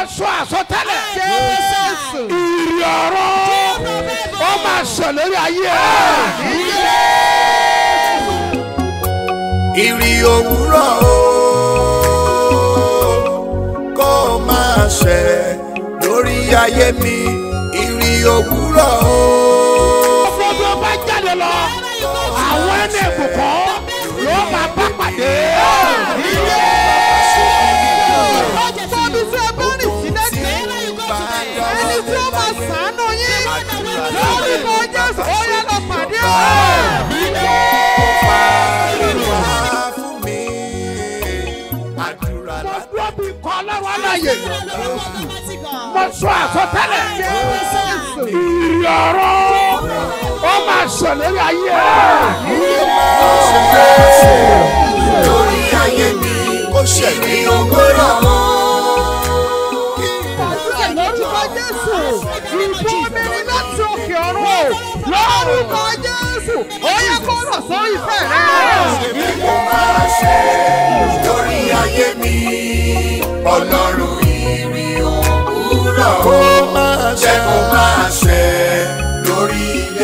mo sọ àsọtẹ́lẹ̀ ìrì ọ̀rọ̀ ó máa sọ lórí ayé ẹ̀. ìrì òwúrọ̀ o. Kó máa ṣẹ lórí ayé mi. Ìrì òwúrọ̀ o. aláyè mo sọ àsọtẹ́lẹ̀ ìrì ọ̀rọ̀ ó máa sọ lórí ayé lórí ayé mi kò ṣẹ̀lẹ̀ òwúrọ̀ o. Lórúkọ Jésù. Ìbú omi ni láti òkè ọ̀run. Lórúkọ Jésù. Ó yẹ kó rọ̀ sórí ìfẹ́ rẹ̀. Èmi kò máa ṣe lórí ayé mi. Ọlọ́run ìrì òwúrọ̀. Máa ṣe. Kó máa ṣe lórí ilé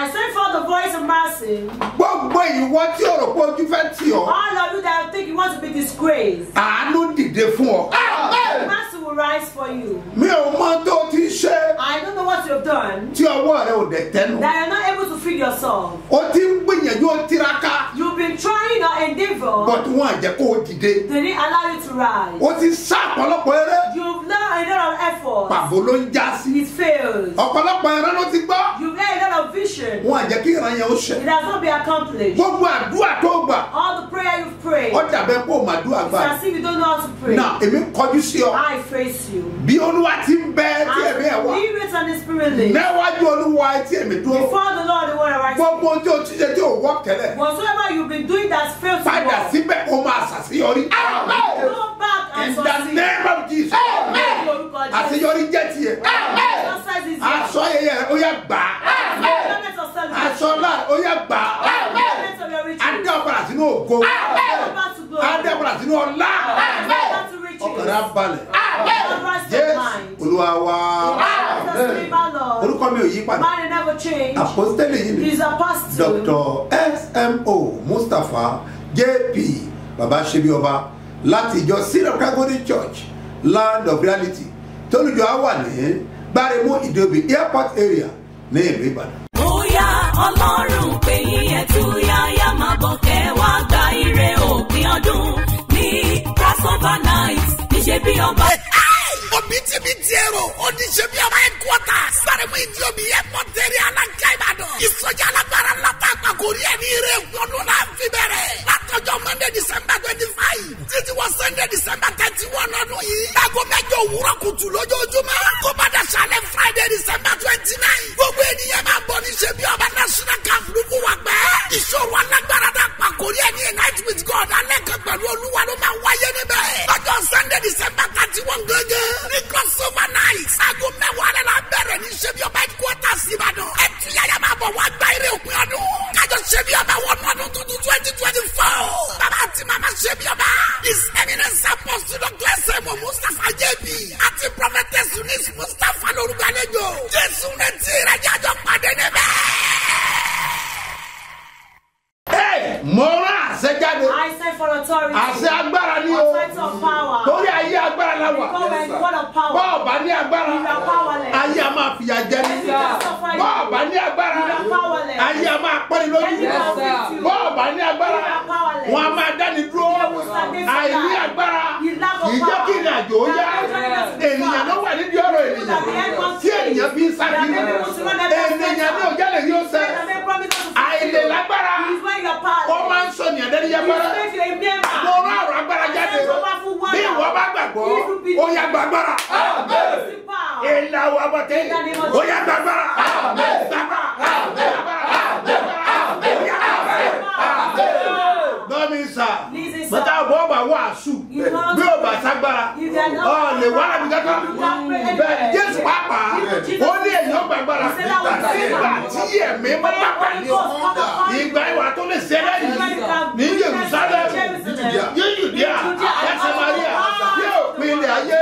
I send forth the voice of mercy. gbogbo ìwọ tí o rò pé ojú fẹ́ tì ọ́ All of you that think you want to be disgraced, àánú dìde fún ọ. mercy will rise for you. mi ò mọ tó ṣe I don't know what you have done, tí ọwọ́ rẹ ò dẹ̀ tẹnu. that you're not able to feed yourself. o ti ń gbìyànjú o tiraka You've been trying your endeavor, but wọn à jẹ́ kó o dìde. they didn't allow you to rise. o ti sá ọ̀pọ̀lọpọ̀ eré You've done a lot of effort, pàbó ló ń já sí. it fails. ọ̀pọ̀lọpọ̀ ẹran ló ti gbọ́ You've had a lot of vision, wọn à jẹ́ kí ìran yẹn ó ṣẹ. it has not been accomplished. gbogbo àdúrà tó gbà All the prayer you've prayed, ó dàbẹ́ kó o mà dúrà it's gbà. as if you don't know how to pray. náà èmi kọjú sí ọ I face you. bí olúwa ti ń bẹ tí ẹ̀mí ẹ̀ wá Leave it on the spirit list. níwájú olúwa tí èmi dúró. Before the Lord, the word arises. gbogbo ohun tí o ti ṣe tí o wọ́ tẹ́lẹ̀. Whatsoever you've been doing that's failed to padà work, síbẹ̀ o máa ṣàṣeyọrí. go back and in the succeed. name of Jesus. Jésù. àṣeyọrí jẹ́ tiẹ̀. Yours. aṣọ ayẹyẹ rẹ ó yẹ gbà of celebration. aṣọ rẹ ó yẹ gbà of riches. adé ọ̀padà sínú ògo. Glory. adé ọ̀padà sínú ọlá. Riches. ọkàn rẹ á balẹ̀. Jésù mind. olúwa wa Orúkọ mi ò yí padà. Àpòstélì yìí ni. Dr smo mustapha jp baba sebioba láti ìjọ syrian calvary church land of reality tólùjọ á wà ní gbáremú ìdòbí airport area ní ìlú ìbàdàn. bóyá ọlọ́run pé yín ẹ̀tú yáyá máa bọ̀ kẹ́ wá gba ire òpin ọdún ní crossover night. Níṣẹ́ bí ọba. Òbítíbitì èrò oníṣẹ́bí ọba ẹ̀kọ́tà sáremu ìdíòbí ẹ̀pọ̀tẹ́rì alága ìbàdàn. Ìsọjí alágbára ńláta àpàkòrí ẹ̀mí rẹ̀ gbọ́dún náà fi bẹ̀rẹ̀. Látọjọ́ monday december twenty five títí wọ sunday december thirty one ọdún yìí. Láago mẹ́jọ òwúrọ̀ kùtù lójoojúmọ́. Kó bá dà sálẹ̀ friday december twenty nine gbogbo ènìyàn máa bọ̀ níṣẹ́bí ọba national camp lukú wà gbẹ́ ìṣòro alágbára náà àpàkòrí ẹ̀mí night with god alẹ́ kan pẹ̀lú olúwa ló máa wáyé níbẹ̀ lọ́jọ́ sunday december thirty one gẹ́gẹ́ ní crossover night aago mẹ́wàá rẹ̀ la bẹ̀rẹ̀ ní ṣẹ́bi ọba headquarters ìbàdàn ẹ̀túnyàyà máa bọ̀ wá gba eré òpin ọdún kájọ ṣẹ́bi ọba wọ wọnú ọdún tuntun twenty twenty four. bàbá àti màmá ṣe bí ọba. his eminence apostle dr sẹ́mu mustapha jẹ́bi. àti prophetess eunice mustapha lórúkọ àlejò. jésù rẹ̀ tí ìrajà jọ pàdé níbẹ̀. Ẹ, mo rán àṣẹ jáde. I stand for authority. àṣẹ agbára ni o. Authority of power. torí ayé agbára la wà. Because in the word of power. bọ́ọ̀bà ní agbára We are powerless. ayé a máa fìyà jẹ ní sir. bọ́ọ̀bà ní agbára We are powerless. ayé a máa lójú. Any conflict you- bọ́ọ̀bà ní agbára We are powerless. wọn a máa dáni dúró. Àìní agbára kì í jẹ́ kí ìrìn àjò ó yá. Ènìyàn ló wà nídìí ọ̀rọ̀ ènìyàn. Tí ènìyàn fi ń sá That kiri. many people to run their best ènìyàn ní òjá lè rí ó sẹ́ Àìlè lágbára ó máa ń sọ ní ẹ̀dẹ́ni yẹpẹrẹ mo rán ọ̀rọ̀ agbára jáde. bí ìwọ bá gbàgbọ́ ó yá gbàgbára ìlà wà bọ̀tẹ́ ó yá gbàgbára gbàgbára gbàgbára ó yá gbàgbára. Listen, sir. Bá ságbára ọ̀ lè wà lábí kankan. bẹ́ẹ̀ jésù pàápàá ó ní èèyàn gbàgbára nígbà tí ẹ̀mí bá bá pàdé ìgbà ìwà tó lè ṣẹlẹ̀ yìí ní jerusalem ní judea ẹsẹ̀ maria ní òpin ilẹ̀ ayé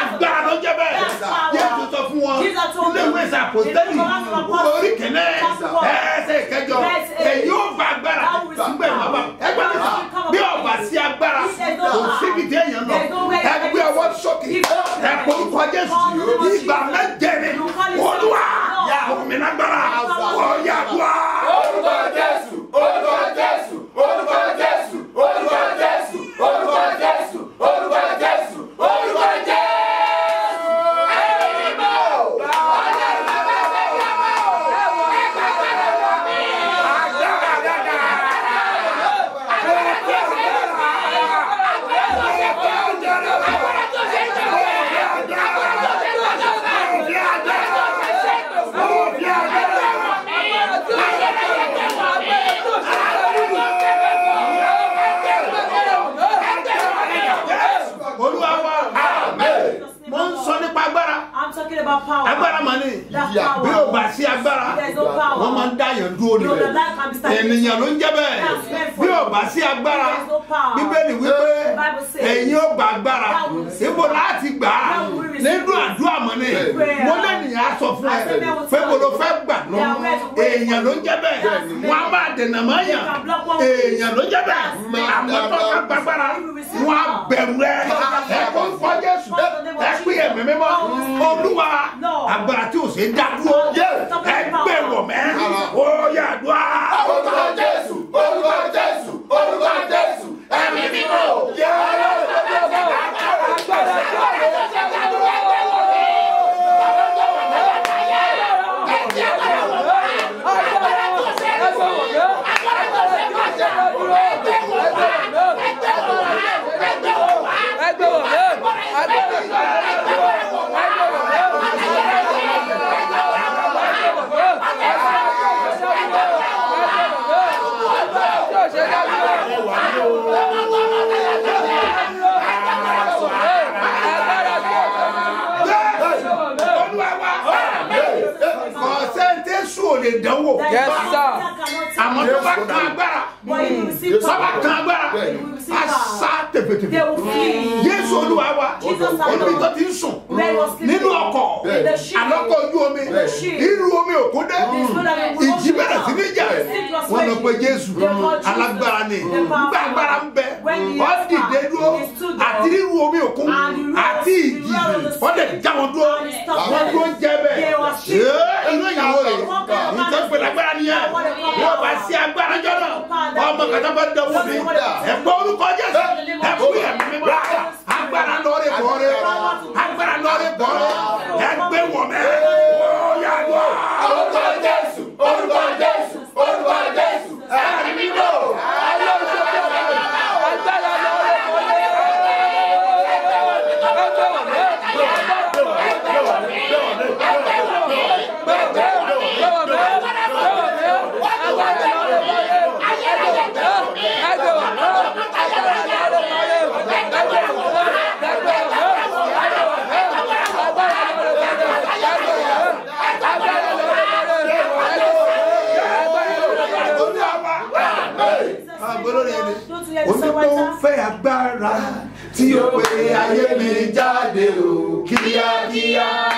agbára ló jẹ́ bẹ́ẹ̀ jésù sọ fún wọn ilé ìwé sàpòtẹ́lì orí kẹlẹ́ ẹsẹ̀ ìkẹjọ. Èyí ó gba agbára. Nígbà ìwà bá ẹgbẹ́ mi sọ bí ọba sí agbára kò síbi tí èèyàn lọ. Ẹgbẹ́ ọwọ́ sókè. Ẹ̀kọ́ orúkọ jésù. Ìgbà ni olúwa òmìnira gbára ọ̀yà wá. orúkọ jésù orúkọ jésù orúkọ jésù orúkọ jésù orúkọ jésù orúkọ jésù orúkọ jésù. ẹ̀rí bò ọ̀dẹ̀ bàbá bẹ̀ yàwó ẹ̀gbẹ́ gbọ́dọ̀ wọ̀ mí. agbára dada agbára tó ṣe é jọ agbára tó ṣe é jọ agbára tó ṣe é jọ agbára tó ṣe é jọ agbára tó ṣe é jọ ayẹyẹ tẹ wọ̀ mí. olúwa wa mo ń sọ nípa agbára I'm talking about power. agbára mà ní That bí power. o bá sí agbára There's no power. wọ́n máa ń dá yẹn dúró No, the nílẹ̀ life can be started. ènìyàn ló ń jẹ́ bẹ́ẹ̀ That's meant for bí o you. bá sí agbára There's no power. bíbélì wípé The Bible says, ẹ̀yin ó gba agbára that will receive ibo láti gbà á That will receive nínú àdúrà mọ́ ni Prayer. mo lẹ́nìyàn á sọ fún ẹ I said they will pé tell mo ló you. fẹ́ gbà lọ They are where to wait èèyàn ló ń jẹ́ bẹ́ẹ̀. Wọ́n á máa dènà mọ́ yàn èèyàn ló ń jẹ́ bẹ́ẹ̀. Àwọn tó bá gbàgbára wọ́n á bẹ̀rù rẹ. Ẹ kó fọ́ jésù. Ẹ pín ẹ̀mí mímọ́. olúwa agbára tí ò ṣe dá dúró ẹ gbé wọ̀ mẹ́ ó yà dùá. orúkọ jésù orúkọ jésù orúkọ jésù ẹ̀mí mímọ́. olúwa wa kọ̀ọ̀sẹ́ntẹ́sù ò Yes, sir. Àmọ́ tó bá kan agbára tó bá kan agbára a sá tẹ̀fẹ̀tẹ̀fẹ̀. Yéésù olúwa wa olùbí tó ti ń sùn nínú ọkọ̀ alọ́kọ̀ ojú omi irú omi òkú dé. Ìjì bẹ̀rẹ̀ sí ní jà wọ́n lọ pé jésù. Alágbára ni. Gbà agbára ń bẹ ọ́ dìde dúró àti irú omi òkun àti ìjì. wọ́n lè já wọn dúró. Wọ́n dúró jẹ́ bẹ́ẹ̀. Ṣé inú ìyàwó rẹ̀? Nìyẹn wọ́n bá sí agbára jọ náà ọmọ kàtà bá dánwò mi. Ẹ̀gbọ́ orúkọ jésù. Ẹ̀kú ẹ̀mí mímọ́ agbára lọ́ọ̀rẹ́ bọ̀ọ̀rẹ́ agbára lọ́ọ̀rẹ́ bọ̀ọ̀rẹ́ ẹgbẹ́ wọ̀ mẹ́. Ó yà lọ. orúkọ jésù. Orúkọ jésù orúkọ jésù ẹ̀mí mímọ́. Agbára hear ó the ní kó songwriter? fẹ́ agbára tí ó pe ayé mi jáde o kíákíá.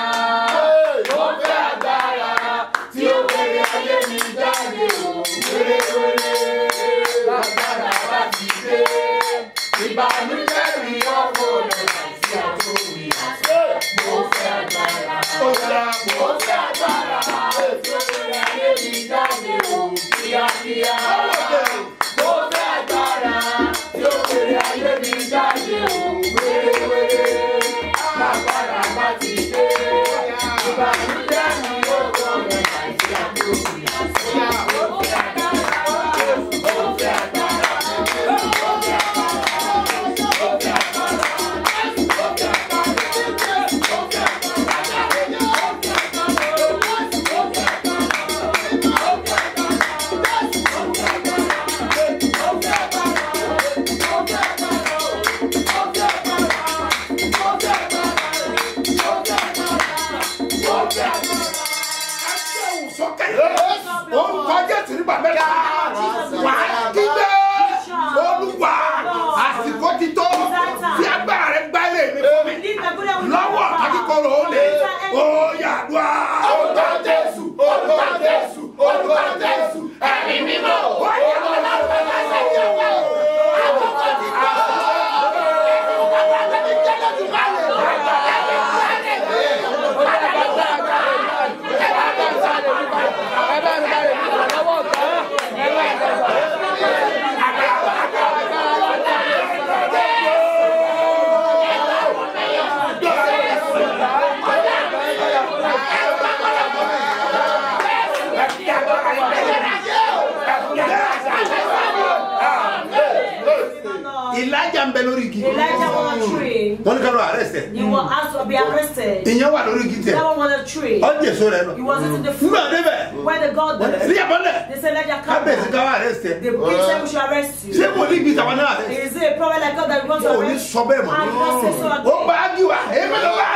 They said, Elijah, come kábíyèsí ká down. wà arrest ẹ The king said we should arrest you. ṣé mo ní igi tàwọn náà rẹ Is it a prophet like that we want to wọn ò ní arrest? sọ bẹ́ẹ̀ mọ́ I not say so ó bá ági wa èmi ló bá ági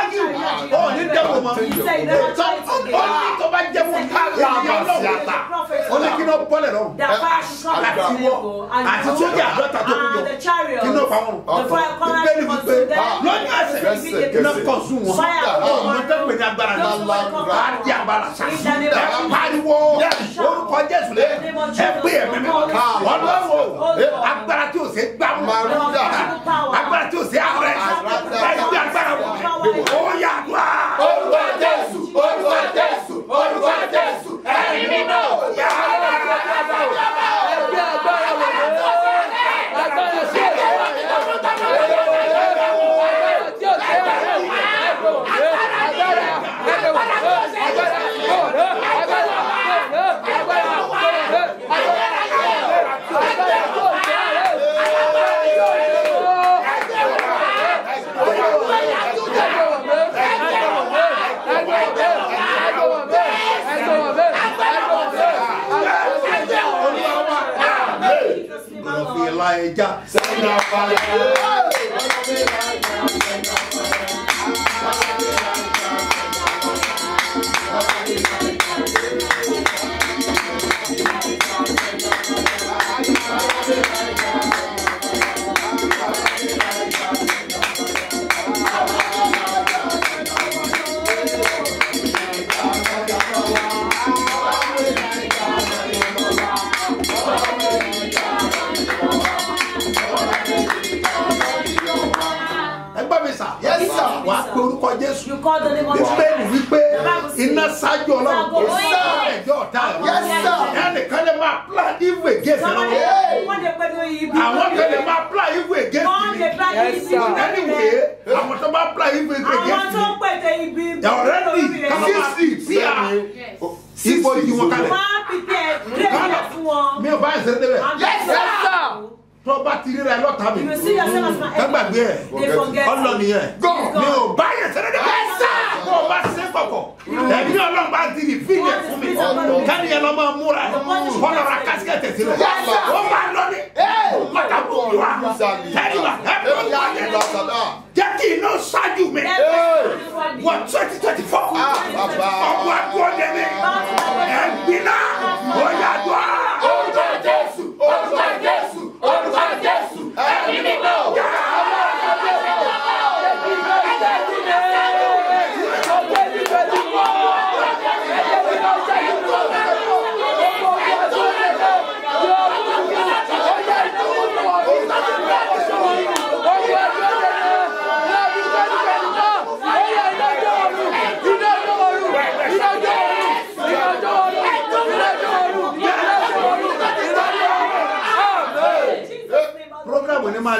ní dẹ́wọ̀ mọ́ ní tó bá jẹ́ káàkiri ìyá ọlọ́run ó ní kí náà bọ́lẹ̀ lọ́rùn? The àti wọ àti sójà àdọ́ta tó kú the chariot. kí náà pa wọn? The ìgbẹ́ ni wípé lọ́jọ́ ẹsẹ̀. Kí náà kọ̀ sún wọn? ọmọ tó pè ní agbára ní á di agbára sàṣì ẹ pariwo. Orúkọ jésù lẹ ẹ pé ẹ̀mí mi ọlọ́run o agbára tí o ṣe gbà mọ́ agbára tí o ṣe àrẹ ẹ gbé agbára wọ̀ ó yà wá. Orúkọ jésù orúkọ jésù orúkọ jésù ẹ̀mí mi náà yà fi Elijah sẹ́yìn àbálẹ̀. Nìyẹn. Mi ò bá ẹsẹ̀ débẹ̀ tó o bá ṣe kọ̀kọ̀ ẹ̀mí ọlọ́run bá di fílẹ̀ fún mi. Káni ẹ lọ́ máa múra ẹ. Kọ́nà ra kásikẹ́tì sílẹ̀. Ó máa lọ ní. Kọ́tà bùkún wa tẹ́lifà ẹ bí ó wà ní jẹ́ kí iná ṣáájú mi. Wọ twenty twenty four. Ọmọ ẹgbẹ́ ọdẹ mi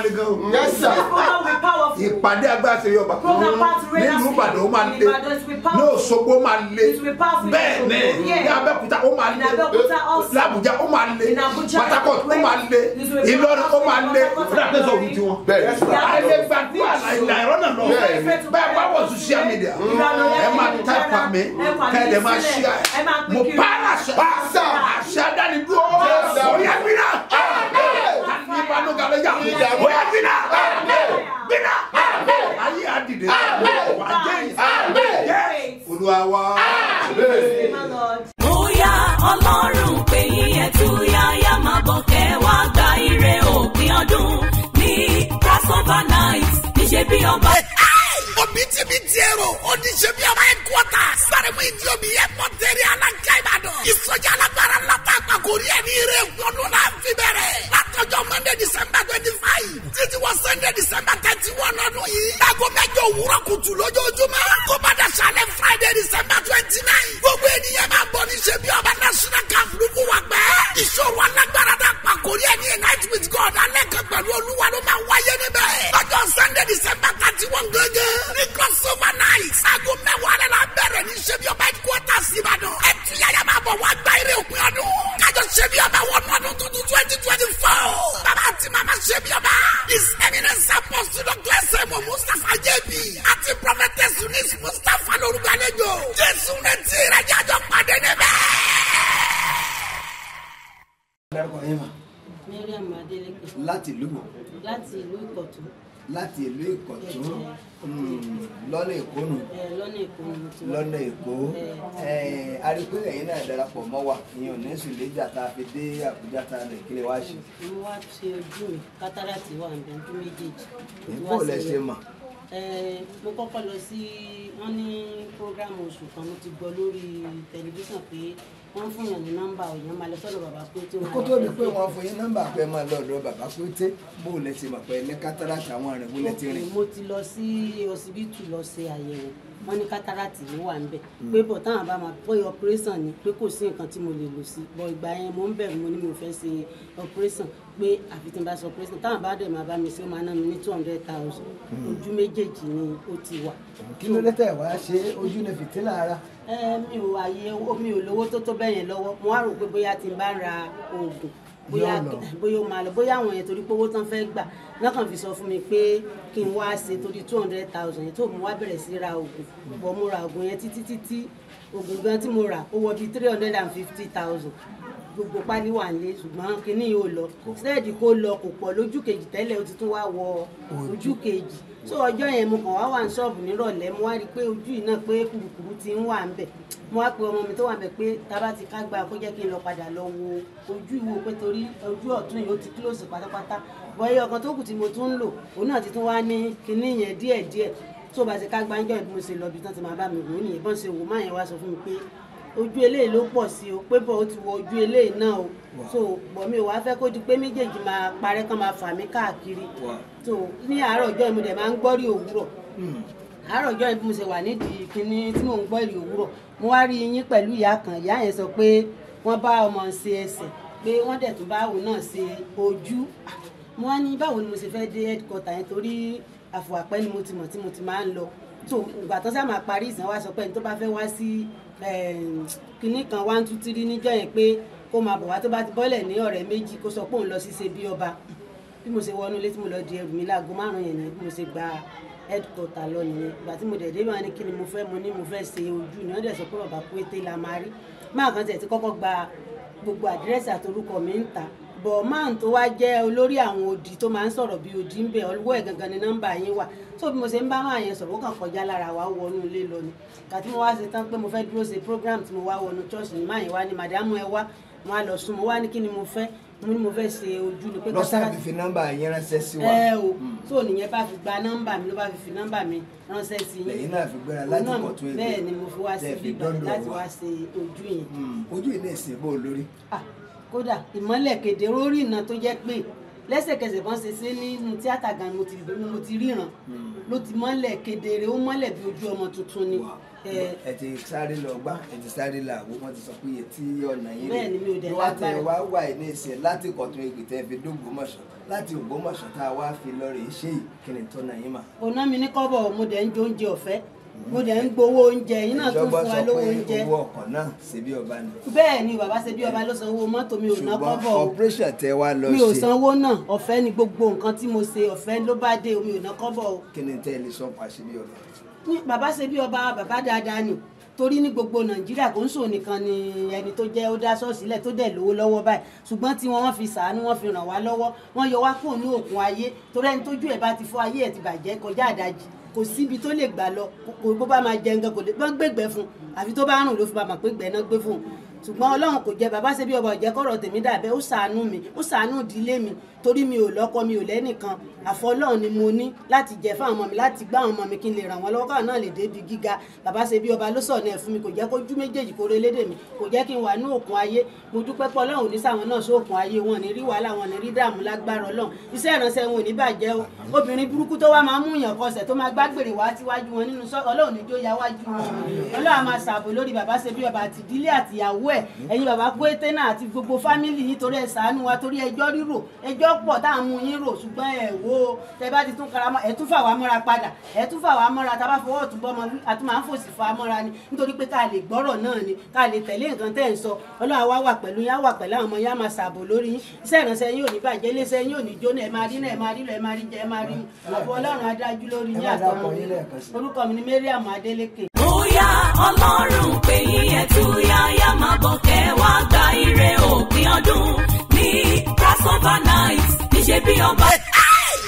le gan Yes, sir. Ìpàdé agbára ṣe yọba and ìbàdàn ó máa le. Ní òṣogbo ó máa le. In bẹ́ẹ̀ yeah. ní abẹ́òkúta ó máa In le làbújá ó máa le. In Abuja, pátákọ̀ ó máa le. ìlọrin ó máa le. Powerful. fúlàpẹ́ sọ òun tiwọn. Bẹ́ẹ̀ ni. àìlè gbàdúrà àìlà ìrọ́nà lọ. Bẹ́ẹ̀ ni. bá wọ̀ social media ẹ máa táìpà mi. Kẹ́ẹ̀dẹ̀ máa ṣí à mo pa á láṣẹ Pásá. àṣẹ adánidúró Yes, sir. òye bínà àníbánú gàlẹ́jà òye bínà bínà ayé àdìdè wà jẹ́ ìyá olúwa wa. Bóyá ọlọ́run pé yín ẹ̀tú yáyá máa bọ̀ kẹ́ wá gba ire òpin ọdún. Ní crossover night níṣẹ́ bí ọba. òbítíbitì èrò oníṣẹ́ bí ọba ẹ̀kọ́tà sáré-mú ìdí omi airport area alága ìbàdàn. Ìsọjí alágbára ńláta àpàkòrí ẹ̀ ní ire sunday december thirty one ọdún yìí. Láago mẹ́jọ òwúrọ̀ kùtù lójoojúmọ́. Kó bá dà sálẹ̀ friday december twenty nine gbogbo ènìyàn máa bọ̀ níṣẹ́ bí ọba national camp lóko wà pẹ́. Ìṣòro alágbára dà àpàkòrí ẹ̀ ní a night with god. Alẹ́ kan pẹ̀lú olúwa ló máa wáyé níbẹ̀. Lọ́jọ́ sunday december thirty one gángan ní crossover night. Aago mẹ́wàá rẹ̀ la bẹ̀rẹ̀ ní ṣẹ́bi ọba headquarters ìbàdàn. Ẹ̀tú yàyà máa bọ̀ wá gba eré òpin ọdún. Kájọ ṣẹ́bi ọba wọnú ọdún tuntun twenty twenty retí rẹ̀ jájọ pàdé níbẹ̀. mariam adeleke láti ìlú wo? Láti ìlú ìkọ̀tún. Láti ìlú ìkọ̀tún. Mm, lọ́nà èkó nù. Lọ́nà èkó wá. lọ́nà èkó. A rí i pé ẹ̀yin náà darapọ̀ mọ́ wa. Ìyẹn ò ní sùlẹ́jà tá a fi dé àbújá tá a lè kílẹ̀ wá ṣe. Mo wá ṣe ojú mi. Kátàràtì wà níbẹ̀ ojú méjèèjì. èkó lẹ ṣe Ẹ, mo kọ́kọ́ lọ sí wọ́n ní prógrámù oṣù kan mo ti gbọ́ lórí tẹlifíṣàn pé wọ́n fún yàn ní nọ́mbà òyìn máa lọ sọ́dọ̀ bàbá pé tí kó tó di pé wọ́n fún yín nọ́mbà pé máa lọ ọ̀dọ̀ bàbá pété bó lẹ ṣe mọ̀ pé ní kátàràtì àwọn àrùn ìwúlẹ̀ ti rìn? Mo ti lọ sí ọsibítù lọ ṣe àyẹ̀wò. Wọ́n ní kátàràtì ló wà níbẹ̀. Pé bọ̀ táwọn bá máa bọ́ operation ni pé kò sí nǹkan tí mo lè lò sí. Bọ̀ ìgbà yẹn mo ń bẹ̀rù mo ní mo fẹ́ ṣe operation pé àfi tí n bá ṣe operation táwọn bá dẹ̀ máa bá mi ṣe ó máa ná mi ní two hundred thousand. Ojú méjèèjì ni ó ti wà. kí ló dé tẹ̀ wá ṣe ojú ní fìtílà ara. Ẹ mi ò àyè mi ò lówó tó tó bẹ́ẹ̀ yẹn lọ́wọ́. Mo wá rò pé bóyá tí n bá ra oògùn bóyá bóyá ó máa lọ bóyá àwọn yẹn torí pé owó tán fẹ́ gbà lọ́kàn fi sọ fún mi pé kí n wá ṣe torí two hundred thousand yẹn. Tó mo wá bẹ̀rẹ̀ sí ra oògùn bọ̀ mo ra oògùn yẹn títí títí. Oògùn gan tí mo rà ó wọ bíi three hundred and fifty thousand gbogbo pálí wà nílé ṣùgbọ́n kínní yóò lọ. Sẹ́ẹ̀dì kó lọ kò pọ̀ lójú kejì tẹ́lẹ̀ ó ti tún wá wọ ojú. kejì. So ọjọ́ yẹn mo kàn wá wà ní ṣọ́ọ̀bù nírọ̀lẹ́ mo wá rí i pé ojú yìí náà pé kùrùkùrù ti ń wà ń bẹ̀. Mo wá pe ọmọ mi tó wà ń bẹ̀ pé tábà ti ká gba kó jẹ́ kí n lọ padà lọ wo ojú ìwo pé torí ojú ọ̀tún yìí ó ti kílòsì pátápátá. Bọ́yẹ ọkàn tó kù tí mo tún ń lò òun náà ti tún wá ní kinní yẹn díẹ̀díẹ̀. Tó bá ti ká gbáńjọ́ ìbí mo ṣe lọ bí tán ti máa bá mi wò ó nìyẹn. Bọ́n ṣe wò má yẹn wá sọ fún mi pé ojú eléyìí ló pọ̀ sí o pé bọ̀ ó ti wọ ojú eléyìí náà o. So bọ̀ mi ò wá fẹ́ kó di pé méjèèjì máa parẹ́ kán máa fà mí káàkiri. So ní àárọ̀ ọjọ́ mo dẹ̀ máa ń gbọ́rí òwúrọ̀. Àárọ̀ ọjọ́ bí mo ṣe wà nídìí kinní tí mò ń gbọ́rí òwúrọ̀ mo wá rí yín pẹ̀lú ìyá kan ìyá yẹn sọ pé wọ́n bá ọmọ ṣe ẹsẹ̀ pé wọ́n dẹ̀ tún bá òun náà ṣe ojú. Mo wá ní báwo ni mo ṣe fẹ́ dé headquarter yẹn torí àfọwàpẹ́ ni mo ti mọ̀ tí mo ti máa ń lọ? Tó ìgbà tó sá máa parí ìsìn wá sọ pé ẹni tó bá fẹ́ wá sí kinní kan one two three níjọ́ yẹn pé kó máa bọ̀ wá tó bá ti bọ́lẹ̀ ní ọ̀rẹ́ méjì kó sọ pé òun lọ sí ṣe bí ọba. Bí mo ṣe wọnú ilé tí mo lọ di ẹrù mi láago márùn yẹn bí mo ṣe gba headquarter lọ nìyẹn. Ìgbà tí mo dẹ̀ dé wọn ni kí ni mo fẹ́ mo ní mo fẹ́ ṣe ojú ni. Wọ́n dẹ̀ sọ pé bàbá pété la máa rí. Máa kan tẹ̀ ti kọ́kọ́ gba gbogbo àdírẹ́sì àtorúkọ mi ń ta bọ̀ máà tó wá jẹ́ olórí àwọn odi tó máa ń sọ̀rọ̀ bí odi ń bẹ̀ ọlọ́wọ́ ẹ̀ gangan ni nọ́mbà yín wà. Tó bí mo ṣe ń bá máa yẹn sọ̀rọ̀ ó kàn kọjá lára wa ó wọnú ilé lọ ni. Kàtí mo wá ṣe tán pé mo fẹ́ dúró ṣe program tí mo wá wọnú church ní máa yẹn wá ní màdámù ẹ wá. Mo wá lọ sùn mo wá ní kí ni mo fẹ́? Mo ní mo fẹ́ ṣe ojú ni pé lọ́sàn àbí fi nọ́mbà yẹn ránṣẹ́ sí wa. Ẹ o tó nìyẹn bá fi gba nọ́mbà mi ló bá fi fi nọ́mbà mi ránṣẹ́ sí yín. Lẹ́yìn náà fi gbéra láti Òun náà- Ìkọ̀tún Èkó. bẹ́ẹ̀ ni mo fi wá sí Lẹ́ẹ̀ fi bíbá dọ́dọ̀ láti wa. wá ṣe ojú yẹn. Mm, ojú ilé ìsìn bó lórí Ah, kódà ìmọ́lẹ̀ kedere orí iná tó jẹ́ pé lẹ́sẹ̀kẹsẹ̀ bọ́n ṣe ṣe nínú tíátà gan mo ti mo ti ríran. Ló ti mọ́lẹ̀ kedere ó mọ́lẹ̀ bí ojú ọmọ tuntun ni. Ẹ ti sáré lọ gbá ẹ ti sáré lọ àgbo wọn ti sọ pé iye tí ọ̀nà mi ò dẹ̀ wá tẹ wá wà ní ìsìn láti kọ̀tún ègbè tẹ́ fi dógbòmọ̀ṣọ́ láti ògbómọ̀ṣọ́ tá a wá fi lọ rèé ṣe yìí kí ni tọ́nà yín mà. ọ̀nà mi ní kọ́bọ̀ mo dẹ̀ ń jẹ oúnjẹ ọ̀fẹ́ mo dẹ̀ ń gbowó oúnjẹ yín náà tún ìjọba fún wa sọ lówó pé oúnjẹ. owó ọkọ̀ náà ṣe bí ọba ni. Bẹ́ẹ̀ ni bàbá ṣe bí ọba ló san owó mọ́tò mi ò ná ṣùgbọ́n kọ́bọ̀ o. operation tẹ wá lọ mi ò ṣe. sanwó náà ọ̀fẹ́ ni gbogbo nǹkan tí mo ṣe ọ̀fẹ́ ló bá dé omi ò ná kọ́bọ̀ o. Kí ni tẹ́ ẹ lè sọ pa ṣe bí ọba. bàbá ṣe bí ọba bàbá dáadáa ni. Torí ní gbogbo nàìjíríà kò ń sọ nìkan ni ẹni tó jẹ́ ó dá ṣọ́ọ̀ṣì lẹ̀ tó dẹ̀ lówó lọ́wọ́ báyìí. Ṣùgbọ́n tí wọ́n fi sàánú wọ́n fi ràn wá lọ́wọ́ wọ́n yọ wá kúrò ní òkun ayé. Torí ẹni tójú ẹ̀ bá ti fọ́ ayé ẹ̀ ti bàjẹ́ kọjá àdájì kò síbi tó lè gbà lọ kò bá máa jẹ nǹkan kò lè gbọ́n gbégbẹ́ fún àfi tó bá rùn ló fi bá máa pé gbẹ́ náà gbé fún un. Ṣùgbọ́n ọlọ́run kò jẹ́ bàbá ṣe bí ọba ọ̀jẹ́ kọ̀rọ̀ tèmi dàbẹ́ ó ṣàánú mi ó ṣàánú ìdílé mi torí mi ò lọ́kọ mi ò lẹ́nìkan. Àfọ ọlọ́run ni mo ní láti jẹ fún àwọn ọmọ mi láti gbá àwọn ọmọ mi kí n lè ràn wọ́n lọ́wọ́ káwọn náà lè débi gíga. Bàbá ṣe bí ọba ló sọ̀nà ẹ̀ fún mi kò jẹ́ kójú méjèèjì kó relédè mi kò jẹ́ kí n wà ní òkun ayé. Mo dúpẹ́ pé ọlọ́run ní sáwọn náà sóòkun ayé wọn ní rí wàhálà wọn ní rí dààmú lágbára ọlọ́run. Iṣẹ́ ìránṣẹ́ wọn ò ní bàjẹ́ o. Obìnrin burúkú tó wá máa mú yàn kọsẹ̀ tó máa gbàgbèrè wá síwájú wọn nínú ọlọ́run níjó ya wájú wọn. Ọlọ́run á máa ṣàbò lórí bàbá ṣe bí ọba àtìdílé àtìyàwó ẹ̀. Ẹ̀yin bàbá gbóyété náà àti gbogbo fámìlì yìí ẹ̀ ṣàánú wa torí ẹjọ́ rírò ẹjọ́ pọ̀ tá à ń mú yín rò ṣùgbọ́n ẹ̀ wo tẹ bá ti tún kara mọ́ ẹ̀ tún fà wá mọ́ra padà ẹ̀ tún fà wá mọ́ra tá a bá fọwọ́ ọ̀tún bọ́mọ wí àtún máa ń fòsì fà á mọ́ra ni nítorí pé ká lè gbọ́rọ̀ náà ni ká lè tẹ̀lé nǹkan tẹ́ ẹ̀ ń sọ ọlọ́run wa wà pẹ̀lú yín á wà pẹ̀lú àwọn ọmọ yín á máa ṣàbò lórí yín. Iṣẹ́ ìránṣẹ́ yín ò ní bàjẹ́ iléeṣẹ́ yín ò ní jóná ẹ̀ máa rí náà ẹ̀ máa rí lọ ẹ̀ máa rí jẹ ẹ̀ máa rí mu. Àbọ̀ ọlọ́run adájú lórí yín Ẹ àtọmọ orúkọ mi ni mariam adeleke. Bóyá ọlọ́run pé yín ẹ̀tú yáyá máa bọ̀ kẹ́ wá gba ire òpin ọdún. Ní crossover night níṣẹ́ bí ọba.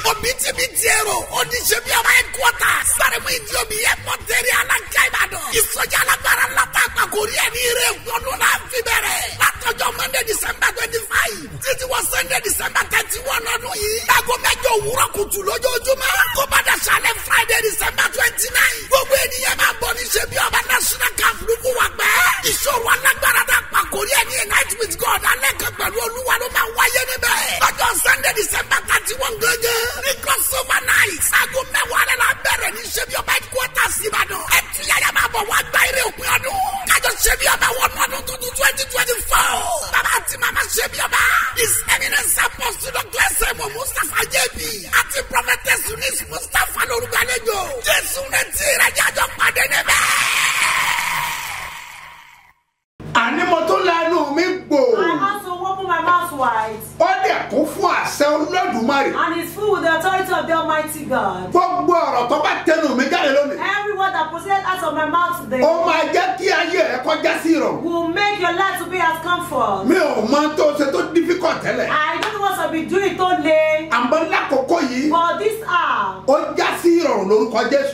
òbítíbitì èrò oníṣẹ́bí ọba ẹ̀kọ́tà sáremu ìdí omi ẹ̀pọ̀ tẹ̀rẹ̀ alága ìbàdàn. Ìsọjí alágbára ńláta àpàkòrí ẹ̀mí ire. Gbọ́dún náà fi bẹ̀rẹ̀. Látọjọ́ monday december twenty five títí wọ sunday december thirty one ọdún yìí. Láago mẹ́jọ òwúrọ̀ kùtù lójoojúmọ́. Kó bá dà sálẹ̀ friday december twenty nine gbogbo ènìyàn máa bọ̀ níṣẹ́bí ọba national camp lukú wà gbẹ́ ìṣòro alágbára náà àpàkòrí ẹ̀mí night with god alẹ́ kan pẹ̀lú olúwa ló máa wáyé níbẹ̀. Lọ́jọ́ sunday december thirty one gẹ́gẹ́ ní crossover night aago mẹ́wàá rẹ̀ la bẹ̀rẹ̀ ní ṣẹ́bi ọba headquarters ìbàdàn. Ẹ̀tú yàyà máa bọ̀ wá gba eré òpin ọdún. Kájọ ṣẹ́bi ọba wọnú ọdún tuntun twenty twenty four bàbá àti màmá ṣẹ́bi ọba. His eminence apostle dr sẹ́mu mustapha jẹ́bi àti prophetess eunice mustapha lórúkọ àlejò. Jésù rẹ̀ tí jọ pàdé níbẹ̀. àní mo tún lanu mi gbò. I also open my mouth wide, ó dẹ̀ kún fún àṣẹ olódùmarè. And it's full with the authority of the Almighty God. Out of my mouth today. Ó máa jẹ́ kí ayé rẹ kọjá sí ìrọ̀rùn. Will make your life to be as comfort. mi ò mọ tó ṣe tó difficult tẹ́lẹ̀. I don't what I've been doing tó le, àmọ́ lákòókò yìí but this hour, ó já sí ìrọ̀rùn lórúkọ jésù.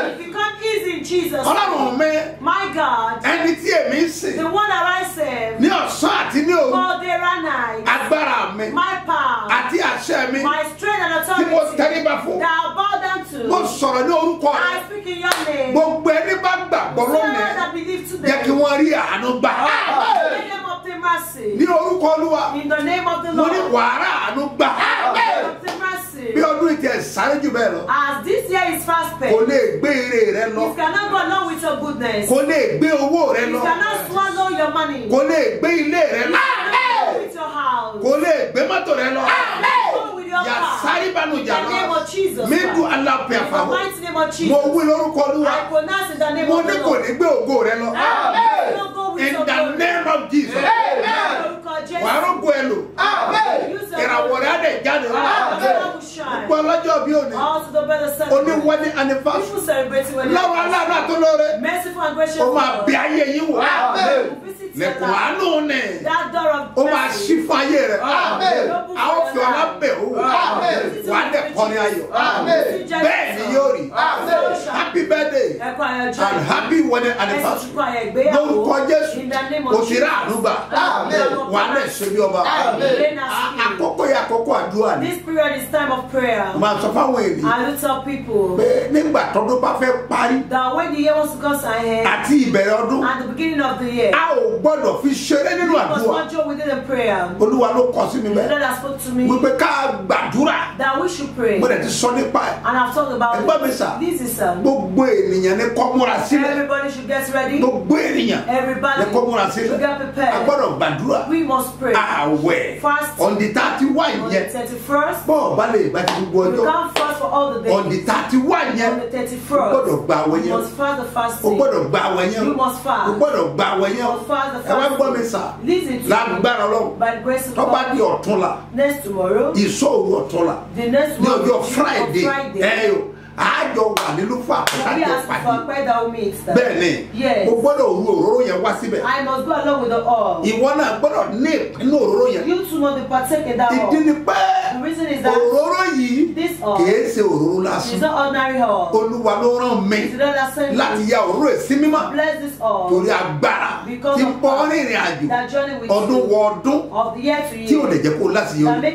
It become easy in Jesus' ọlọ́run mi My God, ẹni tí èmi ń sìn the one that I serve, ní ọ̀sán àti ní òru all day and night, agbára mi my power, àti àṣẹ mi my strength and tí mo authority tẹríba fún. that I bow mo sọ̀rọ̀ ní orúkọ rẹ. Gbogbo ẹni bá gbàgbọ́ lónìí jẹ́ kí wọ́n rí àánú gbà. Obtain mercy. ní orúkọ olúwa. In the name of the mo ní Lord, wàhálà àánú gbà. Mercy. bí ọdún ìtì ẹ̀ sáré jù bẹ́ẹ̀ lọ. As this year is fast kò lè gbé ire rẹ lọ. It cannot go along with your goodness. kò lè gbé owó rẹ lọ. Cannot swallow your money. kò lè gbé ilé rẹ lọ. It cannot go with your house. kò lè gbé mọ́tò rẹ lọ Car. sáré bánu In jà the name lọ of Jesus. mi dùn In the àfàwọ̀ mo wí lórúkọ olúwa. Mo ní kò ní gbé ògo rẹ lọ. With in the name of jesus. Wàá rògbò ẹ lò. Ìràwọ̀ rẹ á dẹ̀ jáde Your God will shine. gbọ́ lọ́jọ́ bí òní. Also the better oní celebrate. wedding anniversary. People celebrating when lọ́wọ́ Merciful and gracious ó máa bí ayé yín wò lẹ́kùn àánú ni ó máa ṣí fún ayé rẹ. Open a ó fi ọlá bẹ̀ ó wà á dẹ̀ kọrin ayọ̀. bẹ́ẹ̀ ni yóò rí. Happy birthday. And happy wedding anniversary. Lórúkọ jésù. In the name of o ti rà Jesus. àánú gbà Amen. wà á dẹ̀ ṣe bí ọba. Àkókò yẹ àkókò àdúrà ni. This period is time of prayer. mo máa sọ fáwọn ènìyàn. Pé nígbà tọdún bá fẹ́ parí àti ìbẹ̀rẹ̀ ọdún at the beginning of the year, a ò gbọ́dọ̀ fi ṣeré nínú àdúrà. olúwa ló kọ sí mi bẹ́ẹ̀. Wípé ká gbàdúrà. Mo dẹ̀ ti sọ nípa ẹ̀. Ẹgbọ́n mi sà. gbogbo ènìyàn ní kó múra sílẹ̀. Gbogbo ènìyàn ní kó múra sílẹ̀. a gbọ́dọ̀ gbàdúrà. Àwẹ̀. On the yẹn. 31st, bọ́ọ̀ bá lè ti gbogbo ọjọ́. all the tààtì wà yẹn. On the o 31st, gbọ́dọ̀ gba àwẹ̀ yẹn. O gbọ́dọ̀ gba àwẹ̀ yẹn. O gbọ́dọ̀ gba àwẹ̀ yẹn Ẹ wá gbọ́ mi sà lágbára ọlọ́run. tó bá di ọ̀túnla next tomorrow, ìṣòro ọ̀túnla. Ní ọjọ́ friday. Friday, ẹ yóò àjọ wà nínú fún ask for pàdé. bẹ́ẹ̀ ni o gbọ́dọ̀ ru òróró yẹn wá síbẹ̀. I must go along with the all. ìwọ náà gbọ́dọ̀ ní ìpinnu òróró yẹn. Ìdí ni pé The reason is that òróró yìí this all kìí ṣe òróró lásán. olúwa ló rán mi láti ya òróró mímọ́. Bless this all. torí agbára of bọ́ rìnrìn àjò ọdún wọ ọdún of the year to tí ò lè jẹ́ kó láti yọrí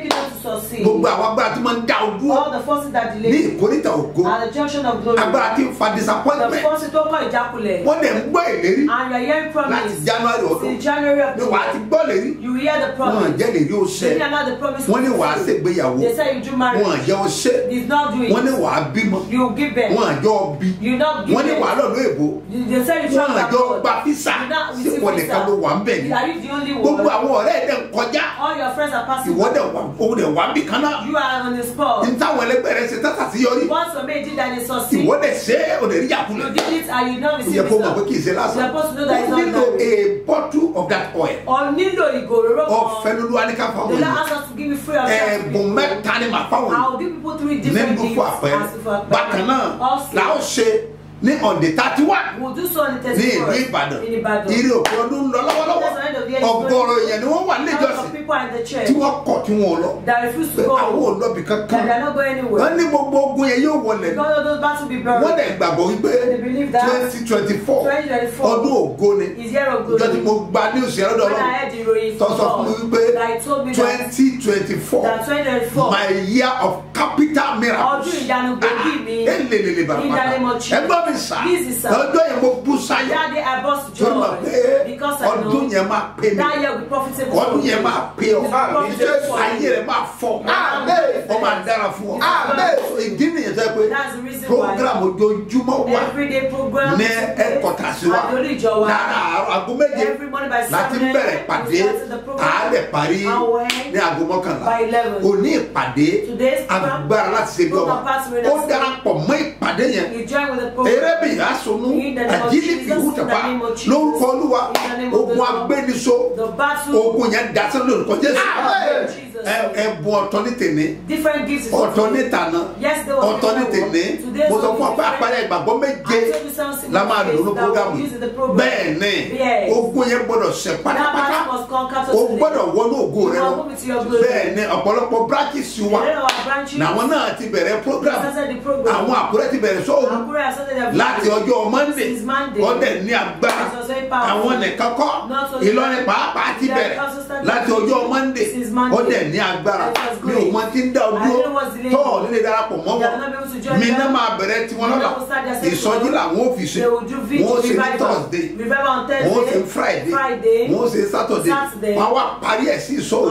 gbogbo àwọn agbára tí máa ń dá ojú All the forces that ní ìkórìtà ògo at the junction of glory. agbára tí ń fa The disappointment forces tó kọ́ ìjákulẹ̀. wọ́n dẹ̀ ń gbọ́ ìlérí And you are hearing láti promise. january ọdún Since January of ní the wàá ti year. gbọ́ lérí You hear the wọn promise. jẹ́ lérí ó ṣẹ They didn't allow the promise wọ́n ní wàá ṣègbéyàwó They say you do marriage. wọn jẹ́ ó ṣe Did not do it. wọ́n ní wàá bímọ You give birth. wọn jọ bí You not give wọ́n ní birth. wàá lọ́dún èbó They say you wọn travel jọ abroad. gba físà You not receive wọn nìkan ló wà ń bẹ̀ ni Are you the only gbogbo one? àwọn ọ̀rẹ́ ẹ̀ dẹ̀ ń kọjá All your friends are passing. ìwọ dẹ̀ wà òun dẹ̀ wà bì kan náà You are on the spot. ní táwọn ẹlẹgbẹ́ rẹ̀ ṣe tátà sí yọrí Once your mate did that, they succeed. ìwọ ṣe rí You yàkulẹ̀ did it and you don't ó receive yẹ it. kó mọ̀ pé kì í ṣe lásán You're supposed to know that it's not nílò done. a bottle of that oil Or nílò ìgò òróró ọ̀fẹ́ kan. lólu aníkà fáwọn The Lord asked us to give you free of charge. to ẹ̀bùn mẹ́ta ni màá fáwọn I ènìyàn will give people three different gifts àpẹẹrẹ as for àpẹẹrẹ. bákan náà la ó ṣe ní ọ̀dẹ̀ tàti wá we'll do so on the ní ìlú 31st ìbàdàn ìrì òkè ọdún lọ lọ́wọ́lọ́wọ́ Ọgọ́rọ̀ èèyàn ni wọ́n wà church tí wọ́n kọ̀ tí wọ́n lọ. pé àwọn ò lọ́bì That kankan wọ́n ní gbogbo ogun yẹn yóò be wọ́n dẹ̀ gbàgbọ́ wípé twenty twenty four 2024 ọdún ògo ni. ìjọ tí mo gba ní oṣù heard the ìròyìn tó sọ fún mi wípé twenty twenty four that 2024 my year of capital miracles. Mi. elelele bàbá. ẹgbọ́n mi sá. Lọ́jọ́ yẹn mo bú burst tó joy. pé ọdún yẹn máa pè mí ọdún yẹn máa pè ọ́ for ayé rẹ̀ máa fọ́ ọ máa dára fún ọ. Ìdí nìyẹn tó yẹ pé program ojoojúmọ́ program ní ẹ̀kọ́tà sí wa. wa lára aago méje láti bẹ̀rẹ̀ pàdé we started the program. Àádẹ́ parí ní aago mọ́kànlá. Òní ìpàdé. Agbára láti ṣe bí ọba ó darapọ̀ mọ́ ìpàdé yẹn. You join with the program. Erébì asonu In the name of àjílì Jesus, ìhù in the tàpá name of Jesus, lórúkọ olúwa ogun the Battle ogun yẹn dasẹ́ lórúkọ jésù. Ẹ- ẹ̀bùn ọ̀tọ̀ ní tèmi. Ọ̀tọ̀ ní tànà ọ̀tọ̀ ní tèmi. Mo sọ fún ọ pé àpẹẹrẹ ìgbàgbọ́ méje la máa lò ní programu. bẹ́ẹ̀ ni ogun yẹn gbọ́dọ̀ ṣẹ pátápátá. o gbọ́dọ̀ wọnú ògo rẹ lọ. bẹ́ẹ̀ ni ọ̀pọ̀lọpọ̀ branches wa làwọn náà ti bẹ̀rẹ̀ program. àwọn àkúrẹ́ ti bẹ̀rẹ̀ their láti ọjọ́ monday ọdẹ ní agbára. Àwọn nìkan kọ́ ìlọrin that, pàápàá ti bẹ̀rẹ̀ láti ọjọ́ monday. Monday. ọdẹ ní agbára. Mi ò mọ tí ń dá delaying tọ́ ọ nílé darapọ̀ mọ́ wọn. mi náà máa bẹ̀rẹ̀ tiwọn lọ́la. Ìsọjí làwọn ò fi ṣe. Wọ́n ó ṣe ní thursday. wọ́n ó ṣe friday. Wọ́n ó ṣe saturday. Wọ́n wá parí ẹ̀ sí ìṣòro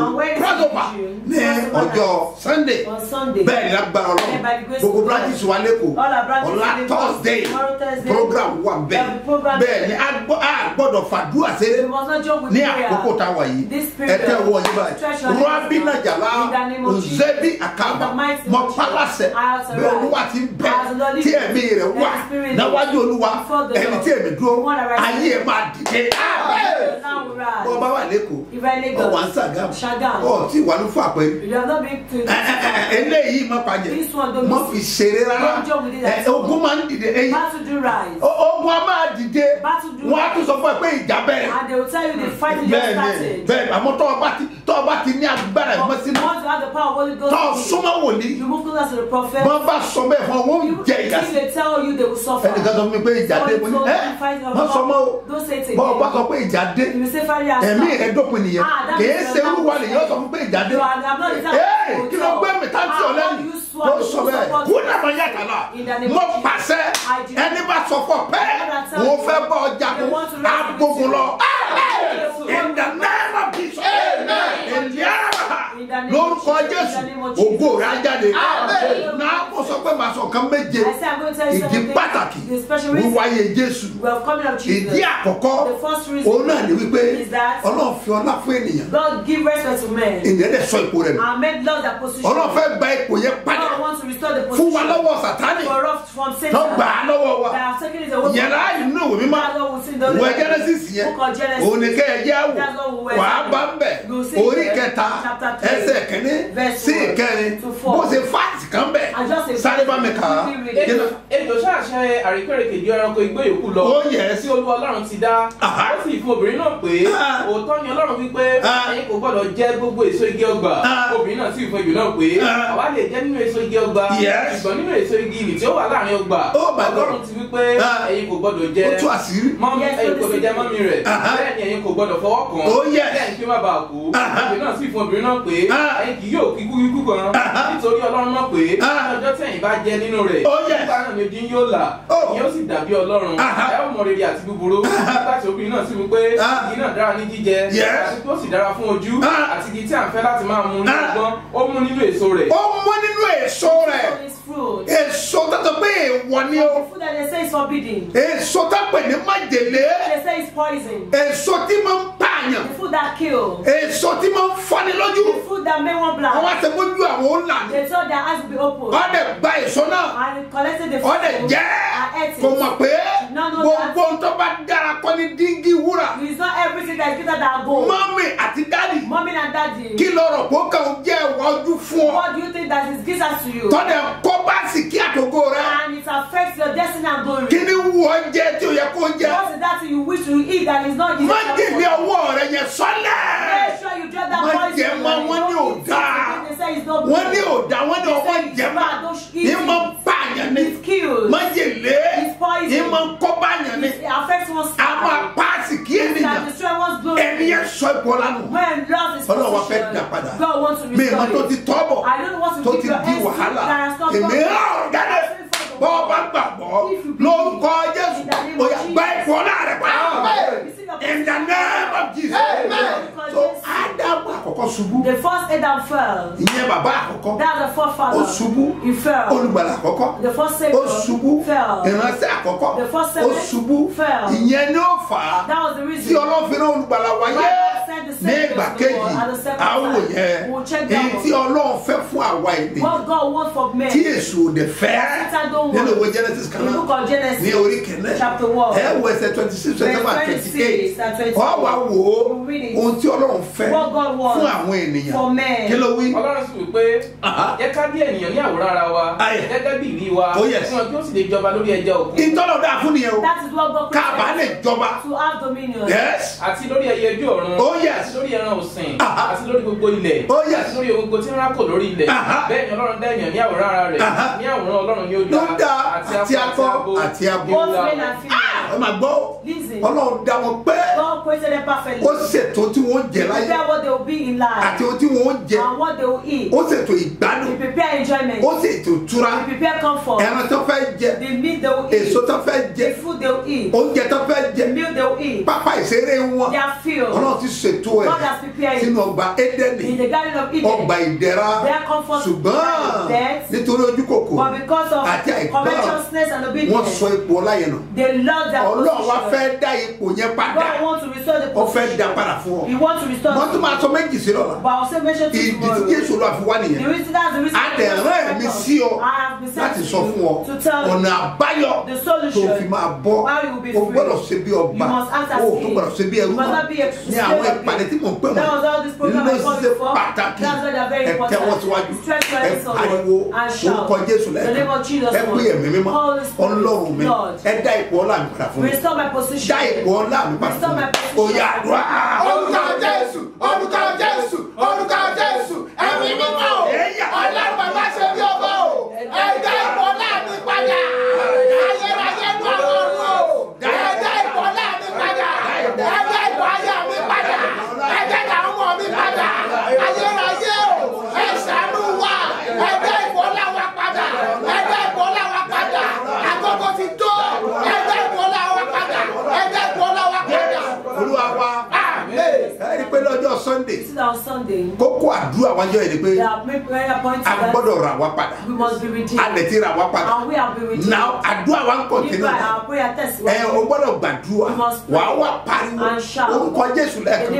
vigil? ní ọjọ́ sunday. Bẹ́ẹ̀ ni lágbára ọlọ́run. Gbogbo branches wa lẹ́kọ̀ọ́ ọ̀la thursday. Program wà bẹ́ẹ̀ bẹ́ẹ̀ ni a gbọ́dọ̀ fàdúrà ṣeré Ní àkókò tá a wà yìí This period. ẹ tẹ́ wọ yín báyìí. Stretch your hands rọ́bìnà now. jàlá In the name of Jesus. òzẹ́bí In àkàbà mọ pálásẹ̀ bí olúwa ti bẹ tí ẹ̀mí rẹ̀ wà. náwájú olúwa ẹni tí ẹ̀mí dúró ayé ẹ̀ máa dìde. Bọ́ bá wà lẹ́kọ̀ọ́ Lagos. ọ̀wà ń Ṣàgámù. ọ̀ tí ìwà ló fún àpẹẹrẹ You have not been to Ẹ- ẹ- ẹ- eléyìí má pàjẹ́. Mọ́ fi ṣeré rárá. All. ogun máa ń dìde. Rise. ogun a máa dìde. Wọ́n á tún sọ fún ẹ pé ìjà bẹ̀rẹ̀ You fight bẹ́ẹ̀ ni started. bẹ́ẹ̀ àmọ́ tọ́ ọba ti tọ́ ọba ti ní agbára But sínú you want to have the power of Holy tọ́ in you. súnmọ́ wòlíì You move closer to the prophet. wọ́n bá sọ bẹ́ẹ̀ fún ọ wọ́n You jẹ ìyà If sí they tell you they will suffer. ẹnìkan sọ fún mi pé ìjà dé mo ní ẹ má sọ mọ́ o bọ́ ọ bá again. sọ pé ìjà dé You ẹ̀mí rẹ̀ dópin nìyẹn Ah, kìí means ṣe olúwa yọ sọ fún pé ìjà dé You to kí ló gbé mi táǹtì Ló sọ bẹ́ẹ̀. Support kú me. nàmọ yàtàlà In the name mo pàṣẹ ẹni bá sọ fọ òun you, fẹ́ ọjà rescue agbógun lọ. Amen. in the name of Jesus Lórúkọ jésù. ògo rẹ̀ á jáde. Náà mo sọ pé màá sọ kan méje. Ìdí pàtàkì wíwáyé jésù. ìdí àkọ́kọ́ òun náà ni wípé ọlọ́run fi ọlá fún ènìyàn. God give respect to men. Ènìyàn dẹ̀ sọ ipò rẹ̀ ọlọ́run fẹ́ gba ipò yẹn padà. Fún wa lọ́wọ́ sàtánì. Tó gbà á lọ́wọ́ wa. Us. nínú ìwé mímọ́. Bible. genesis yẹn. Òun ni kẹ́ ẹ jẹ́ àwò That's what we were wà á saying. bá ń bẹ̀ orí there, kẹta ẹsẹ̀ kìíní sí ìkẹrin bó ṣe fáàtì kan bẹ̀ sáré bá mi kà á. ejò ṣàṣẹ àríkèrèkè di ẹranko igbó yòókù lọ Oh, tí olúwa ọlọ́run ti dá. Ó sì fún obìnrin náà pé Ah. òótọ́ ni ọlọ́run wípé Ah. ẹ̀yin kò gbọ́dọ̀ jẹ gbogbo èso igi ọgbà. Ah. obìnrin náà sì fún ejò náà pé àwa lè jẹ nínú èso igi ọgbà. Ṣùgbọ́n nínú èso igi ìlì tí ó wà láàárín ọgbà ọlọ́run ti wípé ẹ̀yin kò gbọ́dọ̀ jẹ. Ó tú àṣírí. Mọ́mí ẹ̀yin kò gbọ́dọ̀ jẹ mọ́mí rẹ̀. Bẹ́ẹ̀ ni ẹ̀yin kò gbọ́dọ̀ fọwọ́ kàn yes. bẹ́ẹ̀ ni kí ó má bàa kú Aha. obìnrin náà sì fún obìnrin náà pé Ah. ẹ̀yin kì yóò kíkú kíkú kan Aha. nítorí ọlọ́run náà pé Ah. ọjọ́ tí ẹ̀yin bá jẹ nínú rẹ̀ Oh, yes. nígbà náà ni ojú yóò là Oh. ìyẹn ó sì dàbí ọlọ́run ẹ ó mọ rere àti búburú tí obìnrin náà sì wí pé Ah. igi náà dára ní jíjẹ Yes. àti pé ó sì dára fún ojú Ah. àti igi tí à ń fẹ́ láti máa mu ní Ah. ọgbọ́n ó mú nínú èso rẹ̀ ó mú nínú èso rẹ̀ èso tó tó pé èèwọ̀ ni o èso tó pè ní májèlé èso tí máa ń pààyàn The food that kill. èso tí máa ń fọ́ni lójú The food that make one wọ́n wá blind. ṣe mójú àwọn ó là ní They told their eyes to be open. wọ́n dẹ̀ gba èso náà And collected the wọ́n dẹ̀ food jẹ́ kò mọ̀ it. pé gbogbo ohun tó bá dára kọ́ ní díngí wúrà It's not everything that is greater than gold. mọ́mì àti dádì Mommy and daddy. kí ló rọ̀ pé ó kàn jẹ́ ojú fún ọ What do you think that is given to you? tọ́dẹ̀ kọ́ bá sì kí àtògo rẹ And it affects your destiny and glory. kí ni wù ọ jẹ tí ó yẹ kó jẹ What is that thing you wish to eat that is not má jèlé ọwọ́ rẹ yẹn sọ́lẹ̀. Má jẹ mọ́, wọ́n ní ò dáa. Wọ́n ní òdà wọ́n ní it's jẹ eat ní máa ń pààyàn ní má poison. ní máa ń kọ́ ní It affects one's a máa paasi kí ènìyàn. ẹni yẹn sọ ipò lánàá. Ọlọ́run wa fẹ́ dá padà. Mi ìmọ̀ tó ti tọ́ bọ̀ tó ti di wàhálà. èmi gone. rán jáde bọ́ ọ bá gbàgbọ́ lórúkọ Jésù ó pa Receive your in the name of Jesus so Ádámù àkọ́kọ́ ṣubú The first Adam fell. ìyẹn bàbá àkọ́kọ́ That's the first ó father. ṣubú He fell. olùgbàlà àkọ́kọ́ The first ó savior ṣubú fell. ìránṣẹ́ àkọ́kọ́ The first ó servant ṣubú fell. ìyẹn ni ó fà á That was the reason. tí ọlọ́fin náà olùgbàlà wáyé ní ìgbà kejì àwò time. yẹn èyí one. tí ọlọ́run fẹ́ fún àwa ènìyàn What God wants for men. tí èso ò dẹ̀ fẹ́ nínú ìwé Genesis kan náà ní orí kẹ̀lẹ́ chapter one, ẹ wo ẹsẹ̀ twenty six twenty seven verse twenty 26 eight and 28. ọ wá wò ó ohun tí ọlọ́run fẹ́ fún àwọn ènìyàn. kí ló wí. ọlọ́run sì wí pé jẹ́ ká bí ènìyàn ní àwòrán ara wa gẹ́gẹ́ bí ìrí wa Oh, fún kí ó sì lè jọba lórí ẹja òkun. Ìtọ́nà dáa fún nìyẹn o. Ká a lè jọba. to have dominion. yes. Àti lórí ẹyẹ ojú ọ̀run. Oh, yes. Àti lórí ẹran òsìn àti lórí gbogbo ilẹ̀ Oh, àti lórí gbogbo tí ń rákò lórí ilẹ̀. Bẹ́ẹ̀ ni ọlọ́run dá èèyàn ní àwòrán ara rẹ̀ ní àwòrán ọlọ́run ló dá dá àti akọ àti abo female. ẹ máa gbọ́. Ọlọ́run dá wọn pé ó ṣètò tí wọ́n jẹ láyé àti ohun tí wọ́n jẹ ó ṣètò ìgbádùn ó ṣètò ìtura ẹran tó fẹ́ jẹ èso tó fẹ́ jẹ oúnjẹ tó fẹ́ jẹ pápá ìṣeré wọn. Ọlọ́run ti ṣètò ẹ̀ has prepared sínú ọgbà édẹ́nì In the garden of Eden. ọgbà ìdẹ̀ra. Ṣùgbọ́n nítorí ojú kòkò àti àìgbọ́n wọ́n sọ ipò nù. they love their ọlọ́run wá fẹ́ dá ipò yẹn padà. God wants to restore the ó fẹ́ dá padà fún ọ. He wants to restore wọ́n tún máa sọ méjì sí lọ́la. Ìdí tí jésù lọ́ọ́ fi wá nìyẹn. Rán ẹ̀mí sí ọ láti to sọ fún ọ ọ̀nà àbáyọ tó fi máa bọ́. o gbọ́dọ̀ ṣe bí ọba. O tó gbọ́dọ̀ ṣe bí ẹrú a ní àwọn ìpàdé it. tí ń pè That was all this wọ́n ṣiṣẹ́ before. pàtàkì. Ẹ tẹ́wọ́ síwájú. Ẹ pariwo. Orúkọ jésù lẹ́ẹ̀kan. Ẹ pé ẹ̀mí mímọ́. Ọlọ́run mi Lord. ẹ dá ipò ọlá mi padà fún mi. Dá ipò ọlá mi padà fún mi. Òyà àdúrà. orúkọ jésù orúkọ jésù orúkọ jésù. Ẹ̀mí mímọ́ o. Ọlọ́run bàbá ṣe bí ọba o. Ẹ̀dá ìbọn náà ní padà wa ni pé lọ́jọ́ sunday. Kókó àdúrà wájọ́ yẹn ni pé a gbọ́dọ̀ rà wá padà. a lè ti rà wá padà. Now àdúrà wa ń kọ̀tínú ẹ o gbọ́dọ̀ gbàdúrà. Wà á wà pariwo. Orúkọ jésù lẹ́ẹ̀kan.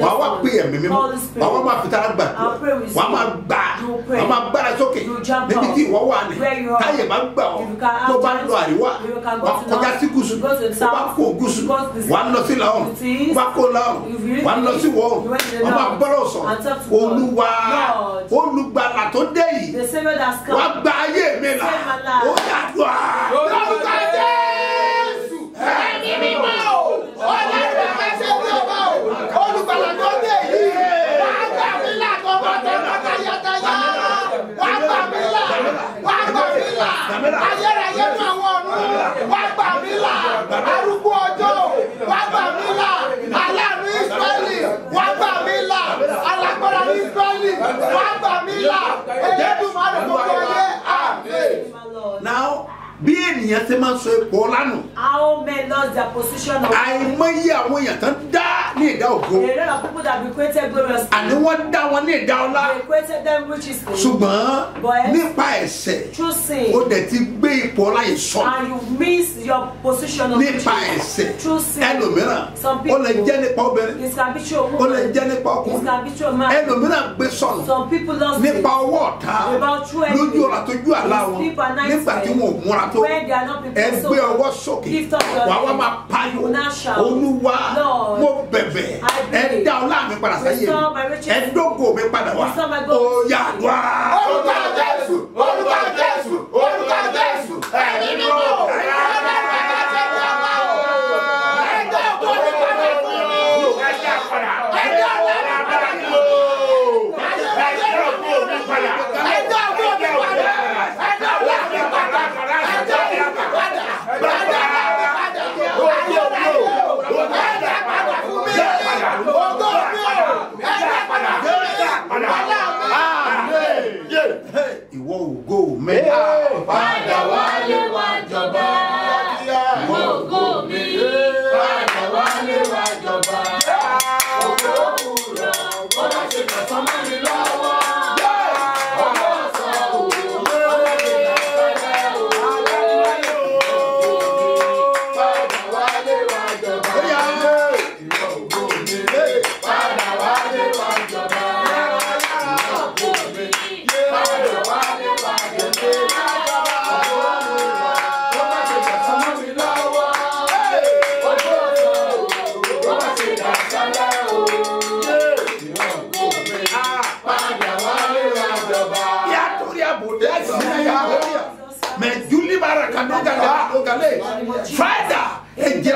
wà á wà pé ẹ̀mí mímọ́. Wà á wà fìtara gbàdúrà. Wà á máa gbà wà á máa gbára sókè. Níbi tí ìwọ wà ní. Táyé máa gbà ọ́ tó bá lọ àríwá wà á kọjá sí gúúsù. Wà á kó gúúsù wà á lọ sí làwọn wà á kó làwọn wà á lọ sí máa north, gbọ́dọ̀ sọ. Olúwa olùgbàlà tó dé yìí. Wàá gba ayé mi là. Ó yàdùà. lórúkọ jésù. Ẹni mímọ́ ọlọ́run ẹ̀ṣẹ̀ bí ọba olùgbàlà tó dé yìí. Wàá gbà mí là tọmọtọmọ tayátayá wàá gbà mí là. Wàá gbà mí là. Ayérayé nù àwọn ọ̀run. Wàá gbà mí là. Arúgbó ọjọ́ wàá gbà mí là Israeli, Bàbá mi là, Ẹlẹ́dùmarè gbogbo ayé. Now bí ènìyàn ṣe máa ń sọ ipò lánàá How men lost their position of àìmọye àwọn èèyàn tán dá ní ìdá ògo A lot of people that be created gloriously. àní wọ́n dá wọn ní ìdá ọlá They created them richly. ṣùgbọ́n But nípa ẹ̀ṣẹ̀ through sin. ó dẹ̀ ti gbé ipò ọlá yìí sọ And you miss your position of nípa riches. ẹ̀ṣẹ̀ Through sin. ẹlòmíràn Some people. lè jẹ́ nípa obìnrin It can be lè jẹ́ nípa It ọkùnrin can be through a man. ẹlòmíràn gbé sọnù Some people lost nípa ọwọ́ ọ̀tá About true enemy. lójú ọ̀la tójú àlá wọn nígbà tí wọn ò múra pàtó ẹgbẹ́ ọwọ́ sókè. wà wá máa payọ. Olúwa mo bẹ̀bẹ̀. Ẹ dá ọlá mi padà sáyé. Ẹ dógò mi padà wá. Òòyà wá. orúkọ jésù orúkọ jésù orúkọ jésù. Ẹ̀mí mímọ́. May hey.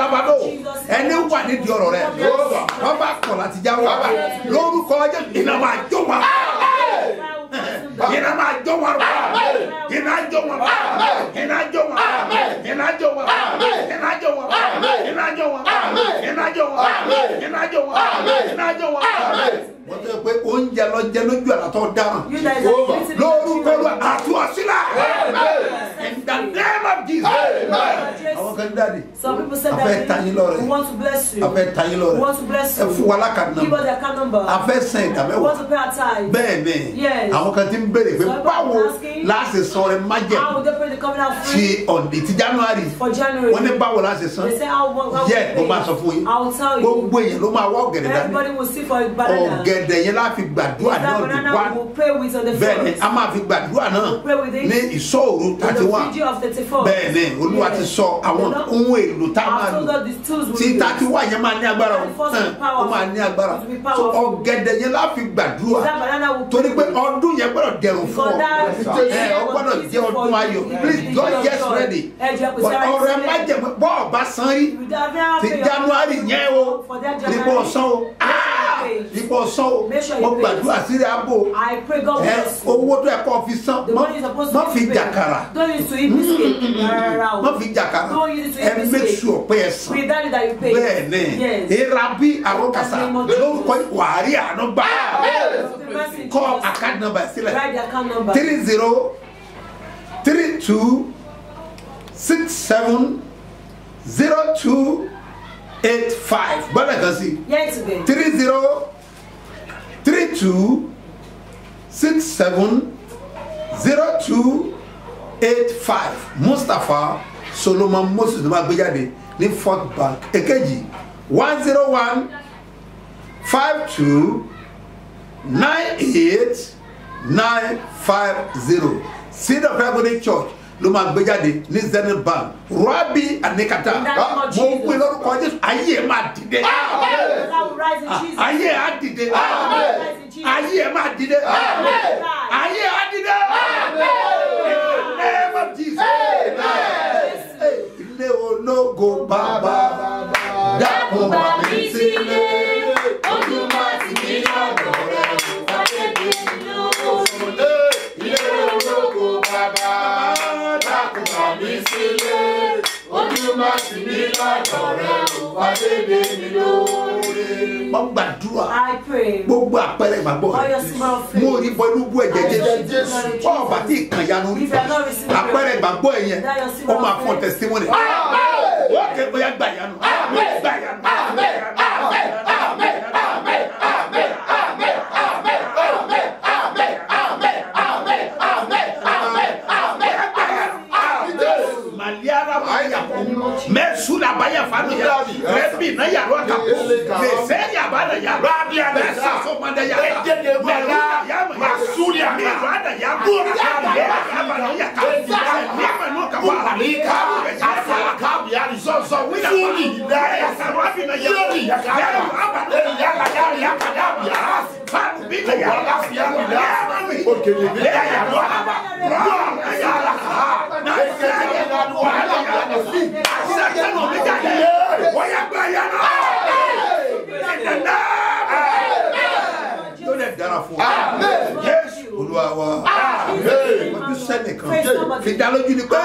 Ejirabado ẹni wà ní di ọ̀rọ̀ rẹ̀ wọ́n bá kọ̀ láti já wà lórúkọ ọjọ́ iná máa jó wọn iná máa jó wọn iná jó wọn iná jó wọn iná jó wọn iná jó wọn iná jó wọn iná jó wọn iná jó wọn iná jó wọn. wọ́n tẹ́ pé oúnjẹ lọ jẹ lójú àlàtọ̀ dáhùn lórúkọ lọ àtúwọ̀sílà in the name of Jesus. àwọn kan dáde Some people said a that fẹ́ tayín lọ́rẹ̀. we want to bless you. a fẹ́ We lọ́rẹ̀. Want to bless ẹ you. fún wa lákàtúntà Give us their account number. a fẹ́ sẹ́yìn We want to pay our tithe. bẹ́ẹ̀ ni Yes. àwọn kan ti ń béèrè pé báwo láti san ọrẹ How májẹ̀mú will they pay the covenant free? Ọ̀dẹ̀ ti january. For January? wọ́n ní báwo láti san? They say how how how yẹ mo máa sọ fún yín. I will tell you. gbogbo èèyàn ló máa wá ọ̀gẹ̀dẹ̀ dání. Everybody will see for a banana. ọ̀gẹ̀dẹ̀ yẹn láti gbàdúrà náà banana wá. we will pray with on the bẹ́ẹ̀ ni a máa fi gbàdúrà náà ní ìṣòro On thirty one bẹ́ẹ̀ ni olúwa ti sọ àwọn ohun èlò tá a máa lò. tí tàbí wà yẹn máa ní agbára ó máa ní agbára. Ọ̀gẹ̀dẹ̀ yẹn láfi gbàdúrà. Torí pé ọdún yẹn gbọ́dọ̀ dẹrùn fún ọ. ọ gbọ́dọ̀ jẹ́ ọdún ayọ̀. Please don't get ready. But ọrọ̀ ẹ má jẹ bọ́ọ̀ bá san rí ti january yẹn o. Ní bọ́ọ̀ san ipò san o. Mo gbàdúrà sí rẹ abo. Ẹ owó tó ẹ kọ́ fi san. Má Don't use to eat mm-hmm. jàkàrà And make sure pé ẹ san. Bẹ́ẹ̀ ni. Irabi arokasa lórúkọ wàhálì àánú gbà Call account number sílẹ̀. Three zero three two six seven zero two eight five. Gbọ́dọ̀ kan sí. Three zero three two six seven zero two eight five. Mustapha solomon moses ló máa gbé jáde ní fort bank. Èkejì one zero one five two nine eight nine five zero. Seed of heavenly church ló máa gbé jáde ní zenith bank. Rabi anikata of mo gbé lórúkọ jésù. Ayé ẹ máa dìde. In Jesus. ayé ẹ á dìde. Ayé ẹ máa dìde ojúmọ́ sí mi lọ́dọ̀ rẹ̀ wá dédé mi lóore. wọ́n gbàdúrà I pray. gbogbo àpẹẹrẹ ìgbàgbọ́ All your small faith. mo rí bọ inú bú ẹ̀jẹ̀ jésù wọ́n you are not receiving àpẹẹrẹ ìgbàgbọ́ ẹ̀ yẹn That your ó máa fún faith. tẹsítímọ́nì wọ́n kẹ́ bóyá gbà yanu gbà yanu. maliara baya mesula baya fanu ya rebi na ya ro ka le se ya ba na ya rabi ya na sa so ma da ya mela ya ma masuli ya mi ra da ya bu ya ya ba na ya ka ni ma no ka ba ni ka asa ka bi ya ni so so wi na ba ya sa rabi na ya ya ka ya ba na ya la ya ya ka ya bi ya fa bi na ya la fi ya ni ya o ke ni ya ya ro ba ro ya la ka na ya ya na do wa la ya na fi asa no mi ja ya o ya gba ya na tó lè dára fún ọ yéésù olúwa wa ojú sẹ́nìkan fi dá lójú ni pé.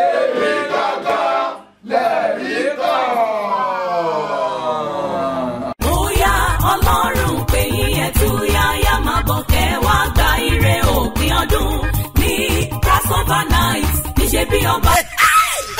èmi gangan lẹ́rìí kan. bóyá ọlọ́run pé yín ẹ̀tú yáyá máa bọ̀ kẹ́ wá gba ire òpin ọdún. Ní crossover night níṣẹ́ bí ọba.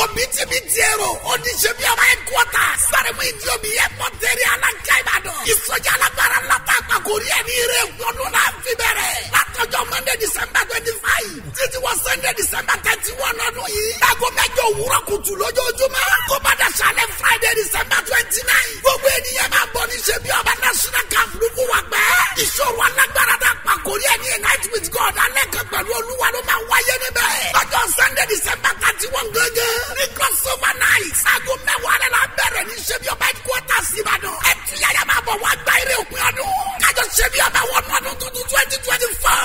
òbítíbitì èrò oníṣẹ́bí ọba ẹ̀kọ́tà sáremu ìdíomi ẹ̀pọ̀tẹ́rì alága ìbàdàn. Ìsọjí alágbára ńláta àpàkòrí ẹ̀mí rẹ̀ gbọ́dún náà fi bẹ̀rẹ̀. Látọjọ́ monday december twenty five títí wọ sunday december thirty one ọdún yìí. Láago mẹ́jọ òwúrọ̀ kùtù lójoojúmọ́. Kó bá dàṣálẹ̀ friday december twenty nine gbogbo ènìyàn máa bọ̀ níṣẹ́bí ọba national camp lukú wà pẹ́. Ìṣòro alágbára dà àpàkòrí ẹ̀mí night with god. Alẹ́ kan pẹ̀lú olúwa ló máa wáyé níbẹ̀. Lọ́jọ́ sunday december thirty one gángan. Ní crossover night aago mẹ́wàá rẹ̀ la bẹ̀rẹ̀ ní ṣẹ́bi ọba headquarters ìbàdàn. Ẹ̀tú yàyà máa bọ̀ wá gba eré òpin ọdún. Kájọ ṣẹ́bi ọba wọnú ọdún tuntun twenty twenty four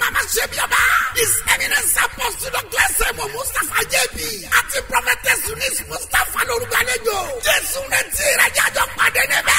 bàbá àti màmá ṣẹ́bi ọba his eminence apostle dr sẹ́mu mustapha jẹ́bi àti prophetess eunice mustapha lórúkọ àlejò jésù rẹ̀ tí ìrẹ́jẹ́ àjọ pàdé níbẹ̀